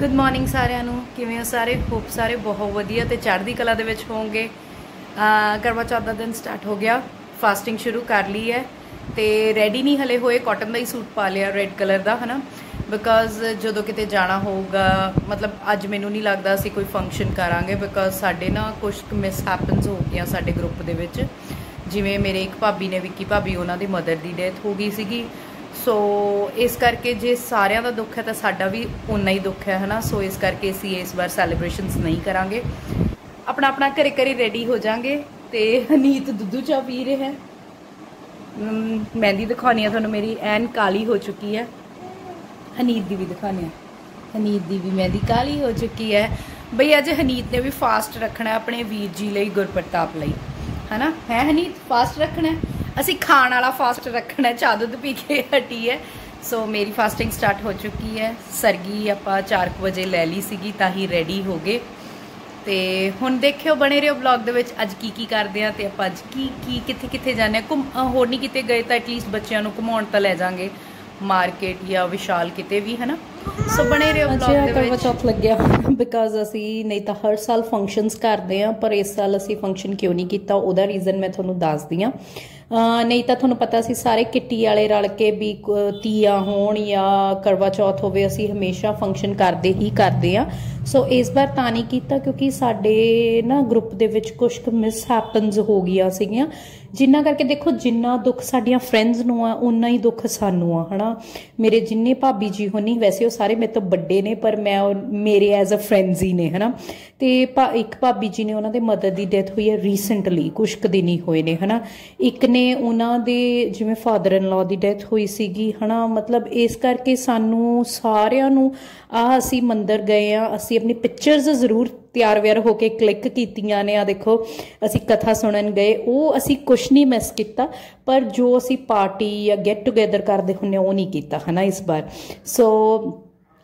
Good morning ਸਾਰਿਆਂ ਨੂੰ। ਕਿਵੇਂ ਹੋ ਸਾਰੇ? ਹੋਪ ਸਾਰੇ ਬਹੁਤ ਵਧੀਆ ਤੇ ਚੜ੍ਹਦੀ ਕਲਾ ਦੇ ਵਿੱਚ ਹੋਵੋਗੇ। ਕਰਵਾ ਚੌਥ ਦਾ ਦਿਨ ਸਟਾਰਟ ਹੋ ਗਿਆ। ਫਾਸਟਿੰਗ ਸ਼ੁਰੂ ਕਰ ਲਈ ਹੈ ਤੇ ਰੈਡੀ ਨਹੀਂ ਹਲੇ ਹੋਏ। ਕਾਟਨ ਦਾ ਹੀ ਸੂਟ ਪਾ ਲਿਆ ਰੈੱਡ ਕਲਰ ਦਾ, ਹਨਾ? ਬਿਕਾਜ਼ ਜਦੋਂ ਕਿਤੇ ਜਾਣਾ ਹੋਊਗਾ, ਮਤਲਬ ਅੱਜ ਮੈਨੂੰ ਨਹੀਂ ਲੱਗਦਾ ਅਸੀਂ ਕੋਈ ਫੰਕਸ਼ਨ ਕਰਾਂਗੇ ਬਿਕਾਜ਼ ਸਾਡੇ ਨਾ ਕੁਝ ਮਿਸ ਹੈਪਨਸ ਹੋ ਗਈਆਂ ਸਾਡੇ ਗਰੁੱਪ ਦੇ ਵਿੱਚ। ਜਿਵੇਂ ਮੇਰੇ ਇੱਕ ਭਾਬੀ ਨੇ, ਵਿੱਕੀ ਭਾਬੀ ਉਹਨਾਂ ਦੀ ਮਦਰ ਦੀ ਡੈਥ ਹੋ ਗਈ ਸੀਗੀ। ਸੋ ਇਸ ਕਰਕੇ ਜੇ ਸਾਰਿਆਂ ਦਾ ਦੁੱਖ ਹੈ ਤਾਂ ਸਾਡਾ ਵੀ ਉਨਾ ਹੀ ਦੁੱਖ ਹੈ ਹਨਾ? ਸੋ ਇਸ ਕਰਕੇ ਅਸੀਂ ਇਸ ਵਾਰ ਸੈਲੀਬ੍ਰੇਸ਼ਨਸ ਨਹੀਂ ਕਰਾਂਗੇ। ਆਪਣਾ ਆਪਣਾ ਘਰੇ ਘਰੇ ਰੈਡੀ ਹੋ ਜਾਾਂਗੇ ਤੇ ਹਨੀਤ ਦੁੱਧੂ ਚਾਹ ਪੀ ਰਿਹਾ ਹੈ। ਅਮ, ਮਹਿੰਦੀ ਦਿਖਾਉਣੀ ਆ ਤੁਹਾਨੂੰ ਮੇਰੀ ਐਨ ਕਾਲੀ ਹੋ ਚੁੱਕੀ ਹੈ। ਹਨੀਤ ਦੀ ਵੀ ਦਿਖਾਉਣੀ ਆ। ਹਨੀਤ ਦੀ ਵੀ ਮਹਿੰਦੀ ਕਾਲੀ ਹੋ ਚੁੱਕੀ ਹੈ। ਬਈ ਅੱਜ ਹਨੀਤ ਨੇ ਵੀ ਫਾਸਟ ਰੱਖਣਾ ਆਪਣੇ ਵੀਰ ਜੀ ਲਈ ਗੁਰਪ੍ਰਤਾਪ ਲਈ। ਹਨਾ? ਹੈ ਹਨੀਤ ਫਾਸਟ ਰੱਖਣਾ ਅਸੀਂ ਖਾਣ ਵਾਲਾ ਫਾਸਟ ਰੱਖਣਾ ਹੈ, ਚਾਹ ਦੁੱਧ ਪੀ ਕੇ ਹਟੀ ਹੈ। ਸੋ ਮੇਰੀ ਫਾਸਟਿੰਗ ਸਟਾਰਟ ਹੋ ਚੁੱਕੀ ਹੈ। ਸਰਗੀ ਆਪਾਂ 4 ਵਜੇ ਲੈ ਲਈ ਸੀਗੀ ਤਾਂ ਹੀ ਰੈਡੀ ਹੋ ਗਏ। ਤੇ ਹੁਣ ਦੇਖਿਓ ਬਣੇ ਰਹੋ ਵਲੌਗ ਦੇ ਵਿੱਚ ਅੱਜ ਕੀ ਕੀ ਕਰਦੇ ਆ ਤੇ ਆਪਾਂ ਅੱਜ ਕੀ ਕੀ ਕਿੱਥੇ ਕਿੱਥੇ ਆ ਘੁੰਮ ਹੋਰ ਨਹੀਂ ਕਿਤੇ ਗਏ ਤਾਂ ਐਟਲੀਸਟ ਬੱਚਿਆਂ ਨੂੰ ਘੁਮਾਉਣ ਤਾਂ ਲੈ ਜਾਾਂਗੇ। ਮਾਰਕੀਟ ਜਾਂ ਵਿਸ਼ਾਲ ਕਿਤੇ ਵੀ ਹਨਾ? ਸੋ ਬਣੇ ਰਹੋ ਅੱਜ ਵਲੌਗ ਦੇ ਵਿੱਚ। ਚੌਥ ਲੱਗਿਆ ਬਿਕਾਜ਼ ਅਸੀਂ ਨਹੀਂ ਤਾਂ ਹਰ ਸਾਲ ਫੰਕਸ਼ਨਸ ਕਰਦੇ ਆ ਪਰ ਇਸ ਸਾਲ ਅਸੀਂ ਫੰਕਸ਼ਨ ਕਿਉਂ ਨਹੀਂ ਕੀਤਾ ਉਹਦਾ ਰੀਜ਼ਨ ਮੈਂ ਤੁਹਾਨੂੰ ਦੱਸਦੀ ਆ ਨਹੀਂ ਤਾਂ ਤੁਹਾਨੂੰ ਪਤਾ ਸੀ ਸਾਰੇ ਕਿੱਟੀ ਵਾਲੇ ਰਲ ਕੇ ਵੀ ਤੀਆ ਹੋਣ ਜਾਂ ਕਰਵਾ ਚੌਥ ਹੋਵੇ, ਅਸੀਂ ਹਮੇਸ਼ਾ ਫੰਕਸ਼ਨ ਕਰਦੇ ਹੀ ਕਰਦੇ ਆ ਸੋ ਇਸ ਵਾਰ ਤਾਂ ਨਹੀਂ ਕੀਤਾ ਕਿਉਂਕਿ ਸਾਡੇ ਨਾ ਗਰੁੱਪ ਦੇ ਵਿੱਚ ਕੁਝ ਕੁ ਮਿਸ ਹੈਪਨਸ ਹੋ ਗਈਆਂ ਸੀਗੀਆਂ। ਜਿੰਨਾ ਕਰਕੇ ਦੇਖੋ, ਜਿੰਨਾ ਦੁੱਖ ਸਾਡੀਆਂ ਫਰੈਂਡਸ ਨੂੰ ਆ ਉਨਾ ਹੀ ਦੁੱਖ ਸਾਨੂੰ ਆ, ਹਨਾ। ਮੇਰੇ ਜਿੰਨੇ ਭਾਬੀ ਜੀ ਹੋਣੀ, ਵੈਸੇ ਉਹ ਸਾਰੇ ਮੇਰੇ ਤੋਂ ਵੱਡੇ ਨੇ, ਪਰ ਮੈਂ ਉਹ- ਮੇਰੇ ਐਜ਼ ਅ ਫਰੈਂਡਸ ਹੀ ਨੇ, ਹਨਾ। ਤੇ ਭਾ- ਇੱਕ ਭਾਬੀ ਜੀ ਨੇ ਉਹਨਾਂ ਦੇ ਮਦਰ ਦੀ ਡੈਥ ਹੋਈ ਹੈ ਰੀਸੈਂਟਲੀ ਕੁਝ ਕੁ ਦਿਨ ਹੀ ਹੋਏ ਨੇ, ਹਨਾ। ਇੱਕ ਨੇ ਉਹਨਾਂ ਦੇ, ਜਿਵੇਂ ਫਾਦਰ ਇਨ ਲਾ ਦੀ ਡੈਥ ਹੋਈ ਸੀਗੀ, ਹਨਾ। ਮਤਲਬ ਇਸ ਕਰਕੇ ਸਾਨੂੰ ਸਾਰਿਆਂ ਨੂੰ ਆ ਅਸੀਂ ਮੰਦਰ ਗਏ ਆ, ਅਸੀਂ ਆਪਣੀ ਪਿਕਚਰਸ ਜ਼ਰੂਰ ਤਿਆਰ ਵਿਆਰ ਹੋ ਕੇ ਕਲਿੱਕ ਕੀਤੀਆਂ ਨੇ। ਆ ਦੇਖੋ, ਅਸੀਂ ਕਥਾ ਸੁਣਨ ਗਏ। ਉਹ ਅਸੀਂ ਕੁਝ ਨਹੀਂ ਮਿਸ ਕੀਤਾ, ਪਰ ਜੋ ਅਸੀਂ ਪਾਰਟੀ ਜਾਂ ਗੈਟ ਟੂਗੇਦਰ ਕਰਦੇ ਹੁੰਨੇ ਉਹ ਨਹੀਂ ਕੀਤਾ, ਹਨਾ, ਇਸ ਵਾਰ। ਸੋ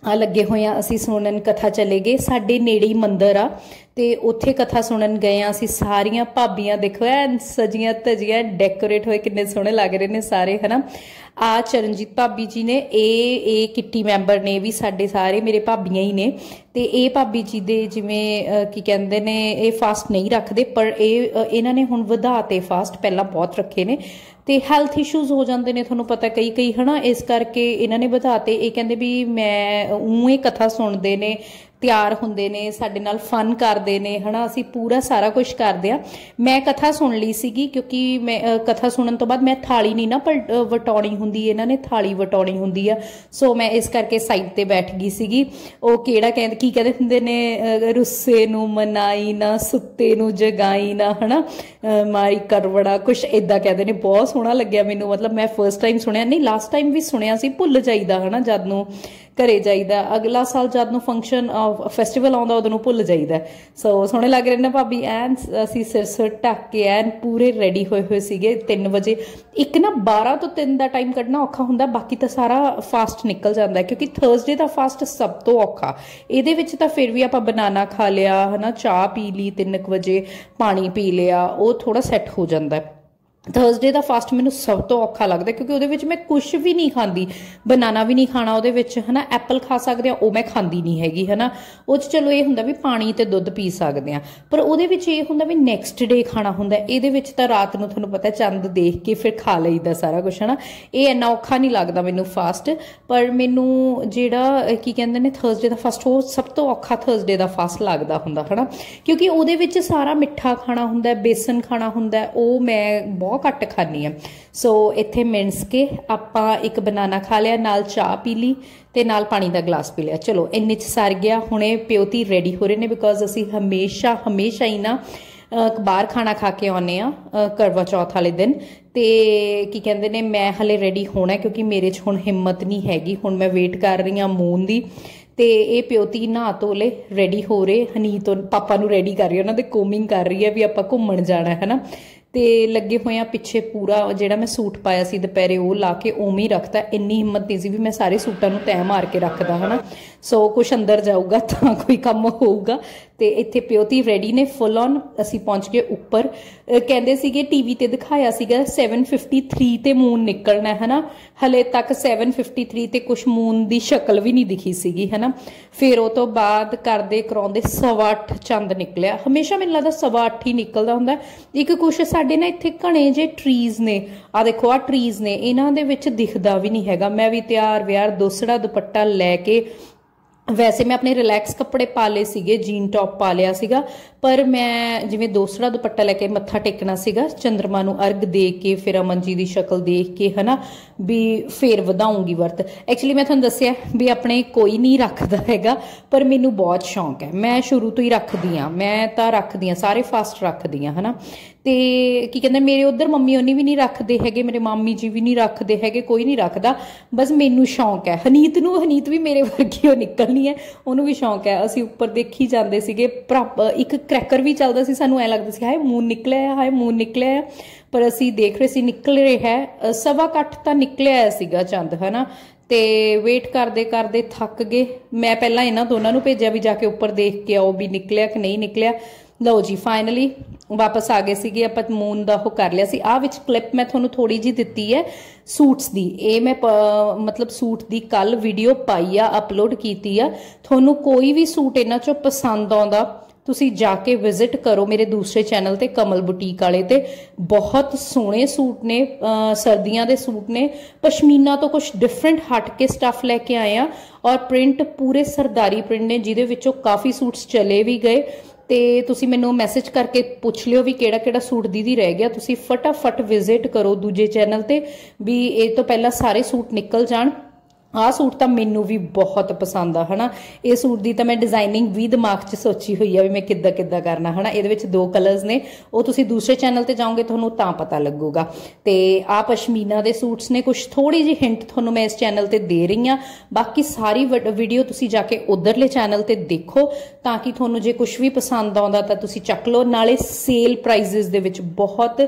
ਆ ਲੱਗੇ ਹੋਏ ਆ, ਅਸੀਂ ਸੁਣਨ ਕਥਾ ਚਲੇ ਗਏ। ਸਾਡੇ ਨੇੜੇ ਹੀ ਮੰਦਿਰ ਆ। ਤੇ ਉੱਥੇ ਕਥਾ ਸੁਣਨ ਗਏ ਆ ਅਸੀਂ, ਸਾਰੀਆਂ ਭਾਬੀਆਂ ਦੇਖੋ, ਐਨ ਸਜੀਆਂ ਧਜੀਆਂ ਡੈਕੋਰੇਟ ਹੋਏ ਕਿੰਨੇ ਸੋਹਣੇ ਲੱਗ ਰਹੇ ਨੇ ਸਾਰੇ, ਹਨਾ? ਆ ਚਰਨਜੀਤ ਭਾਬੀ ਜੀ ਨੇ, ਇਹ ਇਹ ਕਿੱਟੀ ਮੈਂਬਰ ਨੇ ਵੀ ਸਾਡੇ ਸਾਰੇ, ਮੇਰੇ ਭਾਬੀਆਂ ਹੀ ਨੇ। ਤੇ ਇਹ ਭਾਬੀ ਜੀ ਦੇ ਜਿਵੇਂ ਕੀ ਕਹਿੰਦੇ ਨੇ, ਇਹ ਫਾਸਟ ਨਹੀਂ ਰੱਖਦੇ, ਪਰ ਇਹ ਇਹਨਾਂ ਨੇ ਹੁਣ ਵਧਾਤੇ ਫਾਸਟ ਪਹਿਲਾਂ ਬਹੁਤ ਰੱਖੇ ਨੇ। ਤੇ ਹੈਲਥ ਇਸ਼ੂਜ਼ ਹੋ ਜਾਂਦੇ ਨੇ, ਤੁਹਾਨੂੰ ਪਤਾ ਕਈ ਕਈ, ਹਨਾ, ਇਸ ਕਰਕੇ ਇਹਨਾਂ ਨੇ ਵਧਾਤੇ। ਇਹ ਕਹਿੰਦੇ ਵੀ ਮੈਂ ਉਹ ਹੀ ਕਥਾ ਸੁਣਦੇ ਨੇ, ਤਿਆਰ ਹੁੰਦੇ ਨੇ, ਸਾਡੇ ਨਾਲ ਫਨ ਕਰਦੇ ਨੇ, ਹਨਾ, ਅਸੀਂ ਪੂਰਾ ਸਾਰਾ ਕੁਝ ਕਰਦੇ ਆ ਮੈਂ ਕਥਾ ਸੁਣ ਲਈ ਸੀਗੀ ਕਿਉਂਕਿ ਮੈਂ ਕਥਾ ਸੁਣਨ ਤੋਂ ਬਾਅਦ ਮੈਂ ਥਾਲੀ ਨਹੀਂ ਨਾ ਵਟਾਉਣੀ ਹੁੰਦੀ, ਇਹਨਾਂ ਨੇ ਥਾਲੀ ਵਟਾਉਣੀ ਹੁੰਦੀ ਆ। ਸੋ ਮੈਂ ਇਸ ਕਰਕੇ ਸਾਈਡ ਤੇ ਬੈਠ ਗਈ ਸੀਗੀ। ਉਹ ਕਿਹੜਾ ਕਹਿੰਦੇ, ਕੀ ਕਹਿੰਦੇ ਹੁੰਦੇ ਨੇ ਰੁੱਸੇ ਨੂੰ ਮਨਾਈ ਨਾ, ਸੁੱਤੇ ਨੂੰ ਜਗਾਈ ਨਾ, ਹਨਾ ਮਾਈ ਕਰਵੜਾ ਕੁਝ ਇਦਾਂ ਕਹਿੰਦੇ ਨੇ, ਬਹੁਤ ਸੋਹਣਾ ਲੱਗਿਆ ਮੈਨੂੰ। ਮਤਲਬ ਮੈਂ ਫਰਸਟ ਟਾਈਮ ਸੁਣਿਆ। ਨਹੀਂ ਲਾਸਟ ਟਾਈਮ ਵੀ ਸੁਣਿਆ ਸੀ। ਭੁੱਲ ਜਾਈਦਾ ਹਨਾ, ਜਦ ਨੂੰ ਘਰੇ ਜਾਈਦਾ। ਅਗਲਾ ਸਾਲ ਜਦ ਨੂੰ ਫੰਕਸ਼ਨ ਫੈਸਟੀਵਲ ਆਉਂਦਾ, ਉਦੋਂ ਨੂੰ ਭੁੱਲ ਜਾਈਦਾ। ਸੋ ਸੋਹਣੇ ਲੱਗ ਰਹੇ ਨੇ ਭਾਬੀ। ਐਨ ਅਸੀਂ ਸਿਰ ਸਿਰ ਢੱਕ ਕੇ ਐਨ ਪੂਰੇ ਰੈਡੀ ਹੋਏ ਹੋਏ ਸੀਗੇ 3 ਵਜੇ। ਇੱਕ ਨਾ 12 ਤੋਂ 3 ਦਾ ਟਾਈਮ ਕੱਢਣਾ ਔਖਾ ਹੁੰਦਾ। ਬਾਕੀ ਤਾਂ ਸਾਰਾ ਫਾਸਟ ਨਿਕਲ ਜਾਂਦਾ ਹੈ। ਕਿਉਂਕਿ ਥਰਸਡੇ ਦਾ ਫਾਸਟ ਸਭ ਤੋਂ ਔਖਾ। ਇਹਦੇ ਵਿੱਚ ਤਾਂ ਫਿਰ ਵੀ ਆਪਾਂ ਬਨਾਨਾ ਖਾ ਲਿਆ, ਹਨਾ, ਚਾਹ ਪੀ ਲਈ 3 ਵਜੇ, ਪਾਣੀ ਪੀ ਲਿਆ, ਉਹ ਥੋੜਾ ਸੈੱਟ ਹੋ ਜਾਂਦਾ ਹੈ। ਥਰਸਡੇ ਦਾ ਫਾਸਟ ਮੈਨੂੰ ਸਭ ਤੋਂ ਔਖਾ ਲੱਗਦਾ ਕਿਉਂਕਿ ਉਹਦੇ ਵਿੱਚ ਮੈਂ ਕੁਝ ਵੀ ਨਹੀਂ ਖਾਂਦੀ। ਬਨਾਨਾ ਵੀ ਨਹੀਂ ਖਾਣਾ ਉਹਦੇ ਵਿੱਚ, ਹਨਾ? ਐਪਲ ਖਾ ਸਕਦੇ ਆ ਉਹ ਮੈਂ ਖਾਂਦੀ ਨਹੀਂ ਹੈਗੀ, ਹਨਾ? ਉਹ ਚ ਚਲੋ ਇਹ ਹੁੰਦਾ ਵੀ ਪਾਣੀ ਤੇ ਦੁੱਧ ਪੀ ਸਕਦੇ ਆ ਪਰ ਉਹਦੇ ਵਿੱਚ ਇਹ ਹੁੰਦਾ ਵੀ ਨੈਕਸਟ ਡੇ ਖਾਣਾ ਹੁੰਦਾ ਇਹਦੇ ਵਿੱਚ ਤਾਂ ਰਾਤ ਨੂੰ ਤੁਹਾਨੂੰ ਪਤਾ ਚੰਦ ਦੇਖ ਕੇ ਫਿਰ ਖਾ ਲਈਦਾ ਸਾਰਾ ਕੁਝ ਹਨਾ? ਇਹ ਇੰਨਾ ਔਖਾ ਨਹੀਂ ਲੱਗਦਾ ਮੈਨੂੰ ਫਾਸਟ ਪਰ ਮੈਨੂੰ ਜਿਹੜਾ ਕੀ ਕਹਿੰਦੇ ਨੇ ਥਰਸਡੇ ਦਾ ਫਾਸਟ ਉਹ ਸਭ ਤੋਂ ਔਖਾ ਥਰਸਡੇ ਦਾ ਫਾਸਟ ਲੱਗਦਾ ਹੁੰਦਾ, ਹਨਾ? ਕਿਉਂਕਿ ਉਹਦੇ ਵਿੱਚ ਸਾਰਾ ਮਿੱਠਾ ਖਾਣਾ ਹੁੰਦਾ ਬੇਸਨ ਖਾਣਾ ਹੁੰਦਾ ਉਹ ਮੈਂ ਬਹੁਤ ਘੱਟ ਖਾਂਦੀ ਆ ਸੋ ਇੱਥੇ ਮਿੰਸ ਕੇ ਆਪਾਂ ਇੱਕ ਬਨਾਨਾ ਖਾ ਲਿਆ, ਨਾਲ ਚਾਹ ਪੀ ਲਈ ਤੇ ਨਾਲ ਪਾਣੀ ਦਾ ਗਲਾਸ ਪੀ ਲਿਆ। ਚਲੋ, ਇੰਨੇ ਚ ਸਰ ਗਿਆ। ਹੁਣੇ ਪਿਓਤੀ ਰੈਡੀ ਹੋ ਰਹੇ ਨੇ ਬਿਕੋਜ਼ ਅਸੀਂ ਹਮੇਸ਼ਾ ਹਮੇਸ਼ਾ ਹੀ ਨਾ ਬਾਹਰ ਖਾਣਾ ਖਾ ਕੇ ਆਉਨੇ ਆ ਕਰਵਾ ਚੌਥ ਵਾਲੇ ਦਿਨ। ਤੇ ਕੀ ਕਹਿੰਦੇ ਨੇ, ਮੈਂ ਹਲੇ ਰੈਡੀ ਹੋਣਾ ਕਿਉਂਕਿ ਮੇਰੇ 'ਚ ਹੁਣ ਹਿੰਮਤ ਨਹੀਂ ਹੈਗੀ। ਹੁਣ ਮੈਂ ਵੇਟ ਕਰ ਰਹੀ ਆ ਮੂਨ ਦੀ। ਤੇ ਇਹ ਪਿਓਤੀ ਨਹਾ ਧੋਲੇ ਰੈਡੀ ਹੋ ਰਹੇ। ਹਨੀਤ ਉਹ ਪਾਪਾ ਨੂੰ ਰੈਡੀ ਕਰ ਰਹੀ ਉਹਨਾਂ ਦੇ ਕੋਮਿੰਗ ਕਰ ਰਹੀ ਹੈ ਵੀ ਆਪਾਂ ਘੁੰਮਣ ਜਾਣਾ ਹੈ ਨਾ। ਤੇ ਲੱਗੇ ਹੋਏ ਆ ਪਿੱਛੇ ਪੂਰਾ ਜਿਹੜਾ ਮੈਂ ਸੂਟ ਪਾਇਆ ਸੀ ਦੁਪਹਿਰੇ, ਉਹ ਲਾ ਕੇ ਉਵੇਂ ਹੀ ਰੱਖਤਾ। ਇੰਨੀ ਹਿੰਮਤ ਨਹੀਂ ਸੀ ਵੀ ਮੈਂ ਸਾਰੇ ਸੂਟਾਂ ਨੂੰ ਤੈਅ ਮਾਰ ਕੇ ਰੱਖਦਾ, ਹਨਾ? ਸੋ ਕੁਛ ਅੰਦਰ ਜਾਊਗਾ ਤਾਂ ਕੋਈ ਕੰਮ ਹੋਊਗਾ। ਤੇ ਇੱਥੇ ਪਿਓਤੀ ਰੈਡੀ ਨੇ ਫੁੱਲ ਔਨ ਅਸੀਂ ਪਹੁੰਚ ਗਏ ਉੱਪਰ। ਅਹ ਕਹਿੰਦੇ ਸੀਗੇ ਟੀਵੀ ਤੇ ਦਿਖਾਇਆ ਸੀਗਾ 753 ਤੇ ਮੂਨ ਨਿਕਲਣਾ ਹੈ, ਹਨਾ? ਹਲੇ ਤੱਕ 753 ਤੇ ਕੁਛ ਮੂਨ ਦੀ ਸ਼ਕਲ ਵੀ ਨਹੀਂ ਦਿਖੀ ਸੀਗੀ, ਹਨਾ? ਫਿਰ ਉਹ ਤੋਂ ਬਾਅਦ ਕਰਦੇ ਕਰਾਉਂਦੇ ਸਵਾ ਅੱਠ ਚੰਦ ਨਿਕਲਿਆ। ਹਮੇਸ਼ਾ ਮੈਨੂੰ ਲੱਗਦਾ ਸਵਾ ਅੱਠ ਹੀ ਨਿਕਲਦਾ ਹੁੰਦਾ। ਇੱਕ ਕੁਛ ਸਾਡੇ ਨਾ ਇੱਥੇ ਘਣੇ ਜੇ ਟਰੀਜ਼ ਨੇ। ਆ ਦੇਖੋ ਆ ਟਰੀਜ਼ ਨੇ। ਇਹਨਾਂ ਦੇ ਵਿੱਚ ਦਿਖਦਾ ਵੀ ਨਹੀਂ ਹੈਗਾ। ਮੈਂ ਵੀ ਤਿਆਰ ਵਿਆਰ ਦੋਸੜਾ ਦੁਪੱਟਾ ਲੈ ਕੇ ਵੈਸੇ ਮੈਂ ਆਪਣੇ ਰਿਲੈਕਸ ਕੱਪੜੇ ਪਾ ਲਏ ਸੀਗੇ ਜੀਨ ਟੌਪ ਪਾ ਲਿਆ ਸੀਗਾ। ਪਰ ਮੈਂ ਜਿਵੇਂ ਦੋਸਰਾ ਦੁਪੱਟਾ ਲੈ ਕੇ ਮੱਥਾ ਟੇਕਣਾ ਸੀਗਾ, ਚੰਦਰਮਾ ਨੂੰ ਅਰਗ ਦੇ ਕੇ, ਫਿਰ ਅਮਨ ਜੀ ਦੀ ਸ਼ਕਲ ਦੇਖ ਕੇ, ਹਨਾ, ਵੀ ਫੇਰ ਵਧਾਉਂਗੀ ਵਰਤ। ਐਕਚੁਅਲੀ ਮੈਂ ਤੁਹਾਨੂੰ ਦੱਸਿਆ ਵੀ ਆਪਣੇ ਕੋਈ ਨਹੀਂ ਰੱਖਦਾ ਹੈਗਾ, ਪਰ ਮੈਨੂੰ ਬਹੁਤ ਸ਼ੌਂਕ ਹੈ। ਮੈਂ ਸ਼ੁਰੂ ਤੋਂ ਹੀ ਰੱਖਦੀ ਆ ਮੈਂ ਤਾਂ ਰੱਖਦੀ ਆ ਸਾਰੇ ਫਾਸਟ ਰੱਖਦੀ ਆ ਹਨਾ। ਤੇ ਕੀ ਕਹਿੰਦੇ, ਮੇਰੇ ਉਧਰ ਮੰਮੀ ਉਹਨੀ ਵੀ ਨਹੀਂ ਰੱਖਦੇ ਹੈਗੇ, ਮੇਰੇ ਮਾਮੀ ਜੀ ਵੀ ਨਹੀਂ ਰੱਖਦੇ ਹੈਗੇ, ਕੋਈ ਨਹੀਂ ਰੱਖਦਾ। ਬਸ ਮੈਨੂੰ ਸ਼ੌਂਕ ਹੈ। ਹਨੀਤ ਨੂੰ, ਹਨੀਤ ਵੀ ਮੇਰੇ ਵਰਗੀ ਉਹ ਨਿਕਲਣੀ ਹੈ। ਉਹਨੂੰ ਵੀ ਸ਼ੌਂਕ ਹੈ। ਅਸੀਂ ਉੱਪਰ ਦੇਖੀ ਜਾਂਦੇ ਸੀਗੇ ਇੱਕ ਕ੍ਰੈਕਰ ਵੀ ਚੱਲਦਾ ਸੀ, ਸਾਨੂੰ ਐ ਲੱਗਦਾ ਸੀ, ਹਾਏ ਮੂਨ ਨਿਕਲਿਆ ਹੈ, ਹਾਏ ਮੂਨ ਨਿਕਲਿਆ ਹੈ। ਪਰ ਅਸੀਂ ਦੇਖ ਰਹੇ ਸੀ, ਨਿਕਲ ਰਿਹਾ ਹੈ। ਸਵਾ ਕੱਟ ਤਾਂ ਨਿਕਲਿਆ ਸੀਗਾ ਚੰਦ, ਹਨਾ? ਤੇ ਵੇਟ ਕਰਦੇ ਕਰਦੇ ਥੱਕ ਗਏ। ਮੈਂ ਪਹਿਲਾਂ ਇਹਨਾਂ ਦੋਨਾਂ ਨੂੰ ਭੇਜਿਆ ਵੀ ਜਾ ਕੇ ਉੱਪਰ ਦੇਖ ਕੇ ਆਓ ਵੀ ਨਿਕਲਿਆ ਕਿ ਨਹੀਂ ਨਿਕਲਿਆ। ਲਓ ਜੀ ਫਾਈਨਲੀ ਵਾਪਸ ਆ ਗਏ ਸੀਗੇ, ਆਪਾਂ ਮੂਨ ਦਾ ਉਹ ਕਰ ਲਿਆ ਸੀ। ਆ ਵਿੱਚ ਕਲਿੱਪ ਮੈਂ ਤੁਹਾਨੂੰ ਥੋੜੀ ਜੀ ਦਿੱਤੀ ਹੈ ਸੂਟਸ ਦੀ। ਇਹ ਮੈਂ ਮਤਲਬ ਸੂਟ ਦੀ ਕੱਲ ਵੀਡੀਓ ਪਾਈ ਆ ਅਪਲੋਡ ਕੀਤੀ ਆ। ਤੁਹਾਨੂੰ ਕੋਈ ਵੀ ਸੂਟ ਇਹਨਾਂ ਚੋਂ ਪਸੰਦ ਆਉਂਦਾ, ਤੁਸੀਂ ਜਾ ਕੇ ਵਿਜ਼ਿਟ ਕਰੋ ਮੇਰੇ ਦੂਸਰੇ ਚੈਨਲ ਤੇ, ਕਮਲ ਬੁਟੀਕ ਵਾਲੇ ਤੇ। ਬਹੁਤ ਸੋਹਣੇ ਸੂਟ ਨੇ ਸਰਦੀਆਂ ਦੇ ਸੂਟ ਨੇ। ਪਸ਼ਮੀਨਾ ਤੋਂ ਕੁਝ ਡਿਫਰੈਂਟ ਹਟ ਕੇ ਸਟੱਫ ਲੈ ਕੇ ਆਏ ਆ। ਔਰ ਪ੍ਰਿੰਟ ਪੂਰੇ ਸਰਦਾਰੀ ਪ੍ਰਿੰਟ ਨੇ, ਜਿਹਦੇ ਵਿੱਚੋਂ ਕਾਫੀ ਸੂਟਸ ਚਲੇ ਵੀ ਗਏ। ਤੇ ਤੁਸੀਂ ਮੈਨੂੰ ਮੈਸੇਜ ਕਰਕੇ ਪੁੱਛ ਲਿਓ ਵੀ ਕਿਹੜਾ ਕਿਹੜਾ ਸੂਟ ਦੀਦੀ ਰਹਿ ਗਿਆ। ਤੁਸੀਂ ਫਟਾਫਟ ਵਿਜ਼ਿਟ ਕਰੋ ਦੂਜੇ ਚੈਨਲ ਤੇ ਵੀ ਇਹ ਤੋਂ ਪਹਿਲਾਂ ਸਾਰੇ ਸੂਟ ਨਿਕਲ ਜਾਣ। ਆਹ ਸੂਟ ਤਾਂ ਮੈਨੂੰ ਵੀ ਬਹੁਤ ਪਸੰਦ ਆ, ਹਨਾ? ਇਹ ਸੂਟ ਦੀ ਤਾਂ ਮੈਂ ਡਿਜ਼ਾਈਨਿੰਗ ਵੀ ਦਿਮਾਗ 'ਚ ਸੋਚੀ ਹੋਈ ਆ ਵੀ ਮੈਂ ਕਿੱਦਾਂ ਕਿੱਦਾਂ ਕਰਨਾ, ਹਨਾ? ਇਹਦੇ ਵਿੱਚ ਦੋ ਕਲਰਸ ਨੇ। ਉਹ ਤੁਸੀਂ ਦੂਸਰੇ ਚੈਨਲ ਤੇ ਜਾਓਗੇ, ਤੁਹਾਨੂੰ ਤਾਂ ਪਤਾ ਲੱਗੂਗਾ। ਤੇ ਆ ਪਸ਼ਮੀਨਾ ਦੇ ਸੂਟਸ ਨੇ ਕੁਝ ਥੋੜੀ ਜਿਹੀ ਹਿੰਟ ਤੁਹਾਨੂੰ ਮੈਂ ਇਸ ਚੈਨਲ ਤੇ ਦੇ ਰਹੀ ਆ। ਬਾਕੀ ਸਾਰੀ ਵੀਡੀਓ ਤੁਸੀਂ ਜਾ ਕੇ ਉਧਰਲੇ ਚੈਨਲ ਤੇ ਦੇਖੋ, ਤਾਂ ਕਿ ਤੁਹਾਨੂੰ ਜੇ ਕੁਝ ਵੀ ਪਸੰਦ ਆਉਂਦਾ ਤਾਂ ਤੁਸੀਂ ਚੱਕ ਲਓ। ਨਾਲੇ ਸੇਲ ਪ੍ਰਾਈਜ਼ਸ ਦੇ ਵਿੱਚ ਬਹੁਤ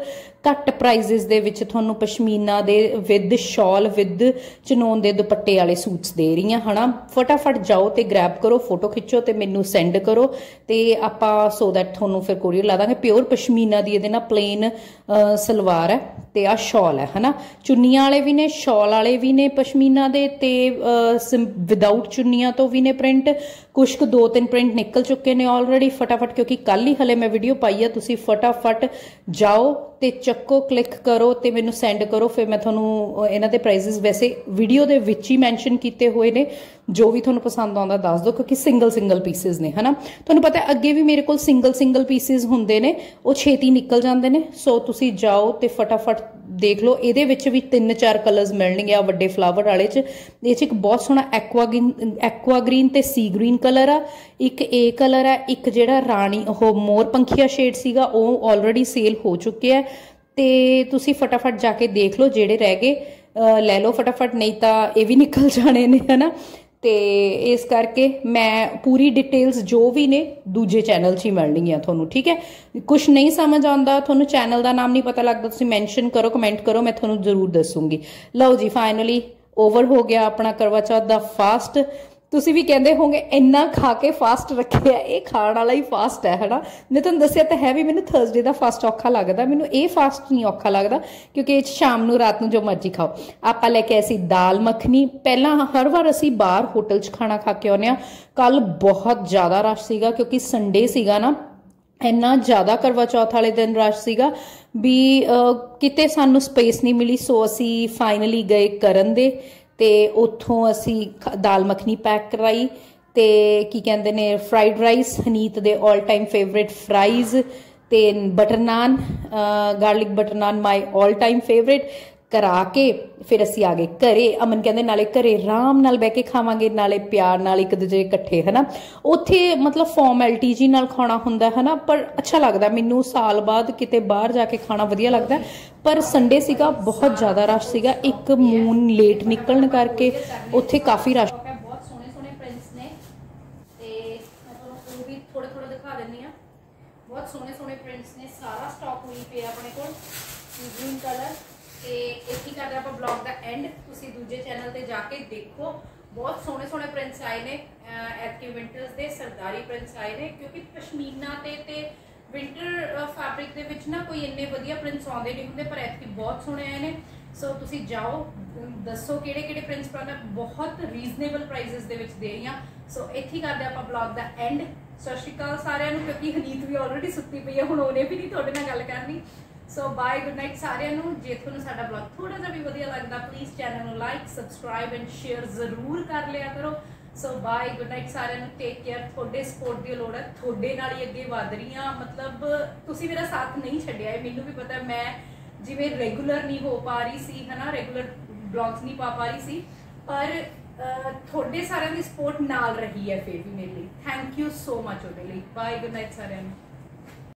ਘੱਟ ਪ੍ਰਾਈਜ਼ਸ ਦੇ ਵਿੱਚ ਤੁਹਾਨੂੰ ਪਸ਼ਮੀਨਾ ਦੇ ਵਿਦ ਸ਼ਾਲ ਵਿਦ ਚਨੋਨ ਦੇ ਦੁਪੱਟੇ ਵਾਲੇ ਸੂਟਸ ਦੇ ਰਹੀਆਂ, ਹਨਾ? ਫਟਾਫਟ ਜਾਓ ਤੇ ਗ੍ਰੈਬ ਕਰੋ ਫੋਟੋ ਖਿੱਚੋ ਤੇ ਮੈਨੂੰ ਸੈਂਡ ਕਰੋ ਤੇ ਆਪਾਂ ਸੋ ਦੈਟ ਤੁਹਾਨੂੰ ਫਿਰ ਕੋਰੀਅਰ ਲਾ ਦਾਂਗੇ। ਪਿਓਰ ਪਸ਼ਮੀਨਾ ਦੀ ਇਹਦੇ ਨਾਲ ਪਲੇਨ ਸਲਵਾਰ ਹੈ ਤੇ ਆ ਸ਼ਾਲ ਹੈ, ਹਨਾ? ਚੁੰਨੀਆਂ ਵਾਲੇ ਵੀ ਨੇ ਸ਼ਾਲ ਵਾਲੇ ਵੀ ਨੇ ਪਸ਼ਮੀਨਾ ਦੇ ਤੇ ਵਿਦਆਊਟ ਚੁੰਨੀਆਂ ਤੋਂ ਵੀ ਨੇ ਪ੍ਰਿੰਟ ਕੁਝ ਕੁ ਦੋ ਤਿੰਨ ਪ੍ਰਿੰਟ ਨਿਕਲ ਚੁੱਕੇ ਨੇ ਆਲਰੇਡੀ ਫਟਾਫਟ ਕਿਉਂਕਿ ਕੱਲ ਹੀ ਹਲੇ ਮੈਂ ਵੀਡੀਓ ਪਾਈ ਆ, ਤੁਸੀਂ ਫਟਾਫਟ ਜਾਓ ਤੇ ਚੱਕੋ ਕਲਿੱਕ ਕਰੋ ਤੇ ਮੈਨੂੰ ਸੈਂਡ ਕਰੋ। ਫਿਰ ਮੈਂ ਤੁਹਾਨੂੰ ਇਹਨਾਂ ਦੇ ਪ੍ਰਾਈਸਸ ਵੈਸੇ ਵੀਡੀਓ ਦੇ ਵਿੱਚ ਹੀ ਮੈਂਸ਼ਨ ਕੀਤੇ ਹੋਏ ਨੇ। ਜੋ ਵੀ ਤੁਹਾਨੂੰ ਪਸੰਦ ਆਉਂਦਾ ਦੱਸ ਦਿਓ, ਕਿਉਂਕਿ ਸਿੰਗਲ ਸਿੰਗਲ ਪੀਸਸ ਨੇ, ਹਨਾ? ਤੁਹਾਨੂੰ ਪਤਾ ਅੱਗੇ ਵੀ ਮੇਰੇ ਕੋਲ ਸਿੰਗਲ ਸਿੰਗਲ ਪੀਸਸ ਹੁੰਦੇ ਨੇ, ਉਹ ਛੇਤੀ ਨਿਕਲ ਜਾਂਦੇ ਨੇ। ਸੋ ਤੁਸੀਂ ਜਾਓ ਤੇ ਫਟਾਫਟ ਦੇਖ ਲਓ, ਇਹਦੇ ਵਿੱਚ ਵੀ ਤਿੰਨ ਚਾਰ ਕਲਰਸ ਮਿਲਣਗੇ ਆ ਵੱਡੇ ਫਲਾਵਰ ਵਾਲੇ ਚ। ਇਹ ਚ ਇੱਕ ਬਹੁਤ ਸੋਹਣਾ ਐਕਵਾ ਗ੍ਰੀਨ ਐਕਵਾ ਗ੍ਰੀਨ ਤੇ ਸੀ ਗ੍ਰੀਨ ਕਲਰ ਆ। ਇੱਕ ਏ ਕਲਰ ਆ, ਇੱਕ ਜਿਹੜਾ ਰਾਣੀ, ਉਹ ਮੋਰ ਪੰਖੀਆ ਸ਼ੇਡ ਸੀਗਾ, ਉਹ ਆਲਰੇਡੀ ਸੇਲ ਹੋ ਚੁੱਕਿਆ ਹੈ ਤੇ ਤੁਸੀਂ ਫਟਾਫਟ ਜਾ ਕੇ ਦੇਖ ਲਓ ਜਿਹੜੇ ਰਹਿ ਗਏ। ਲੈ ਲਓ ਫਟਾਫਟ, ਨਹੀਂ ਤਾਂ ਇਹ ਵੀ ਨਿਕਲ ਜਾਣੇ ਨੇ, ਹਨਾ? ਤੇ ਇਸ ਕਰਕੇ ਮੈਂ ਪੂਰੀ ਡਿਟੇਲਸ ਜੋ ਵੀ ਨੇ ਦੂਜੇ ਚੈਨਲ 'ਚ ਹੀ ਮਿਲਣਗੀਆਂ ਤੁਹਾਨੂੰ, ਠੀਕ ਹੈ? ਕੁਝ ਨਹੀਂ ਸਮਝ ਆਉਂਦਾ, ਤੁਹਾਨੂੰ ਚੈਨਲ ਦਾ ਨਾਮ ਨਹੀਂ ਪਤਾ ਲੱਗਦਾ, ਤੁਸੀਂ ਮੈਂਸ਼ਨ ਕਰੋ ਕਮੈਂਟ ਕਰੋ, ਮੈਂ ਤੁਹਾਨੂੰ ਜ਼ਰੂਰ ਦੱਸੂਗੀ। ਲਓ ਜੀ ਫਾਈਨਲੀ ਓਵਰ ਹੋ ਗਿਆ ਆਪਣਾ ਕਰਵਾ ਚੌਥ ਦਾ ਫਾਸਟ ਤੁਸੀਂ ਵੀ ਕਹਿੰਦੇ ਹੋਗੇ ਇੰਨਾ ਖਾ ਕੇ ਫਾਸਟ ਰੱਖਿਆ, ਇਹ ਖਾਣ ਵਾਲਾ ਹੀ ਫਾਸਟ ਹੈ, ਹਨਾ? ਮੈਂ ਤੁਹਾਨੂੰ ਦੱਸਿਆ ਤਾਂ ਹੈ ਵੀ ਮੈਨੂੰ ਥਰਸਡੇ ਦਾ ਫਾਸਟ ਔਖਾ ਲੱਗਦਾ, ਮੈਨੂੰ ਇਹ ਫਾਸਟ ਨਹੀਂ ਔਖਾ ਲੱਗਦਾ, ਕਿਉਂਕਿ ਸ਼ਾਮ ਨੂੰ, ਰਾਤ ਨੂੰ ਜੋ ਮਰਜ਼ੀ ਖਾਓ। ਆਪਾਂ ਲੈ ਕੇ ਆਏ ਸੀ ਦਾਲ ਮੱਖਣੀ, ਪਹਿਲਾਂ ਹਰ ਵਾਰ ਅਸੀਂ ਬਾਹਰ ਹੋਟਲ 'ਚ ਖਾਣਾ ਖਾ ਕੇ ਆਉਂਦੇ ਆ ਕੱਲ ਬਹੁਤ ਜ਼ਿਆਦਾ ਰਸ਼ ਸੀਗਾ, ਕਿਉਂਕਿ ਸੰਡੇ ਸੀਗਾ ਨਾ, ਇੰਨਾ ਜ਼ਿਆਦਾ ਕਰਵਾ ਚੌਥ ਵਾਲੇ ਦਿਨ ਰਸ਼ ਸੀਗਾ ਵੀ ਕਿਤੇ ਸਾਨੂੰ ਸਪੇਸ ਨਹੀਂ ਮਿਲੀ ਸੋ ਅਸੀਂ ਫਾਈਨਲੀ ਗਏ ਕਰਨ ਦੇ। ਤੇ ਉੱਥੋਂ ਅਸੀਂ ਦਾਲ ਮੱਖਣੀ ਪੈਕ ਕਰਾਈ ਤੇ ਕੀ ਕਹਿੰਦੇ ਨੇ ਫਰਾਈਡ ਰਾਈਸ ਹਨੀਤ ਦੇ 올 ਟਾਈਮ ਫੇਵਰਿਟ ਫਰਾਈਜ਼ ਤੇ butter naan garlic butter naan my 올 time favourite ਕਰਾ ਕੇ ਫਿਰ ਅਸੀਂ ਆ ਗਏ ਘਰੇ। ਅਮਨ ਕਹਿੰਦੇ ਨਾਲੇ ਘਰੇ ਆਰਾਮ ਨਾਲ ਬਹਿ ਕੇ ਖਾਵਾਂਗੇ, ਨਾਲੇ ਪਿਆਰ ਨਾਲ ਇੱਕ ਦੂਜੇ ਇਕੱਠੇ, ਹਨਾ? ਉੱਥੇ ਮਤਲਬ ਫਾਰਮੈਲਿਟੀ ਜੀ ਨਾਲ ਖਾਣਾ ਹੁੰਦਾ, ਹਨਾ? ਪਰ ਅੱਛਾ ਲੱਗਦਾ। ਮੈਨੂੰ ਸਾਲ ਬਾਅਦ ਕਿਤੇ ਬਾਹਰ ਜਾ ਕੇ ਖਾਣਾ ਵਧੀਆ ਲੱਗਦਾ। ਪਰ ਸੰਡੇ ਸੀਗਾ, ਬਹੁਤ ਜ਼ਿਆਦਾ ਰਸ਼ ਸੀਗਾ। ਇੱਕ ਮੂਨ ਲੇਟ ਨਿਕਲਣ ਕਰਕੇ ਉੱਥੇ ਕਾਫੀ ਰਸ਼ ਬਹੁਤ ਸੋਹਣੇ ਸੋਹਣੇ ਪ੍ਰਿੰਟਸ ਨੇ। ਸਾਰਾ ਸਟਾਕ ਹੋਈ ਪਿਆ ਆਪਣੇ ਕੋਲ। ਗ੍ਰੀਨ ਕਲਰ ਤੇ ਇੱਥੇ ਹੀ ਕਰਦੇ ਆਪਾਂ ਬਲੌਗ ਦਾ ਐਂਡ ਤੁਸੀਂ ਦੂਜੇ ਚੈਨਲ ਤੇ ਜਾ ਕੇ ਦੇਖੋ। ਬਹੁਤ ਸੋਹਣੇ ਸੋਹਣੇ ਪ੍ਰਿੰਟਸ ਆਏ ਨੇ ਐਤਕੀ ਵਿੰਟਰਸ ਦੇ, ਸਰਦਾਰੀ ਪ੍ਰਿੰਟਸ ਆਏ ਨੇ, ਕਿਉਂਕਿ ਪਸ਼ਮੀਨਾ ਤੇ ਤੇ ਵਿੰਟਰ ਫੈਬਰਿਕ ਦੇ ਵਿੱਚ ਨਾ ਕੋਈ ਇੰਨੇ ਵਧੀਆ ਪ੍ਰਿੰਟਸ ਆਉਂਦੇ ਨਹੀਂ ਹੁੰਦੇ, ਪਰ ਐਤਕੀ ਬਹੁਤ ਸੋਹਣੇ ਆਏ ਨੇ। ਸੋ ਤੁਸੀਂ ਜਾਓ ਦੱਸੋ ਕਿਹੜੇ ਕਿਹੜੇ ਪ੍ਰਿੰਟਸ ਪਰ ਮੈਂ ਬਹੁਤ ਰੀਜ਼ਨੇਬਲ ਪ੍ਰਾਈਸਸ ਦੇ ਵਿੱਚ ਦੇ ਰਹੀ ਹਾਂ। ਸੋ ਇੱਥੇ ਹੀ ਕਰਦੇ ਆਪਾਂ ਬਲੌਗ ਦਾ ਐਂਡ ਸਤਿ ਸ਼੍ਰੀ ਅਕਾਲ ਸਾਰਿਆਂ ਨੂੰ, ਕਿਉਂਕਿ ਹਨੀਤ ਵੀ ਆਲਰੇਡੀ ਸੁੱਤੀ ਪਈ ਹੈ, ਹੁਣ ਉਹਨੇ ਵੀ ਨਹੀਂ ਤੁਹਾਡੇ ਨਾਲ ਗੱਲ ਕਰਨੀ। ਸੋ ਬਾਏ ਗੁੱਡ ਨਾਈਟ ਸਾਰਿਆਂ ਨੂੰ। ਜੇ ਤੁਹਾਨੂੰ ਸਾਡਾ ਬਲੌਗ ਥੋੜਾ ਜਿਹਾ ਵੀ ਵਧੀਆ ਲੱਗਦਾ ਪਲੀਜ਼ ਚੈਨਲ ਨੂੰ ਲਾਈਕ ਸਬਸਕ੍ਰਾਈਬ ਐਂਡ ਸ਼ੇਅਰ ਜ਼ਰੂਰ ਕਰ ਲਿਆ ਕਰੋ। ਸੋ ਬਾਏ ਗੁੱਡ ਨਾਈਟ ਸਾਰਿਆਂ ਨੂੰ। ਟੇਕ ਕੇਅਰ ਤੁਹਾਡੇ ਸਪੋਰਟ ਦੀ ਲੋੜ ਹੈ। ਤੁਹਾਡੇ ਨਾਲ ਹੀ ਅੱਗੇ ਵਧ ਰਹੀ ਹਾਂ। ਮਤਲਬ, ਤੁਸੀਂ ਮੇਰਾ ਸਾਥ ਨਹੀਂ ਛੱਡਿਆ ਇਹ। ਮੈਨੂੰ ਵੀ ਪਤਾ ਮੈਂ ਜਿਵੇਂ ਰੈਗੂਲਰ ਨਹੀਂ ਹੋ ਪਾ ਰਹੀ ਸੀ, ਹਨਾ? ਰੈਗੂਲਰ ਬਲੌਗਸ ਨਹੀਂ ਪਾ ਪਾ ਰਹੀ ਸੀ। ਪਰ ਤੁਹਾਡੇ ਸਾਰਿਆਂ ਦੀ ਸਪੋਰਟ ਨਾਲ ਰਹੀ ਹੈ ਫਿਰ ਵੀ ਮੇਰੇ ਲਈ। ਥੈਂਕ ਯੂ ਸੋ ਮਚ ਉਹਦੇ ਲਈ। ਬਾਏ ਗੁੱਡ ਨਾਈਟ ਸਾਰਿਆਂ ਨੂੰ।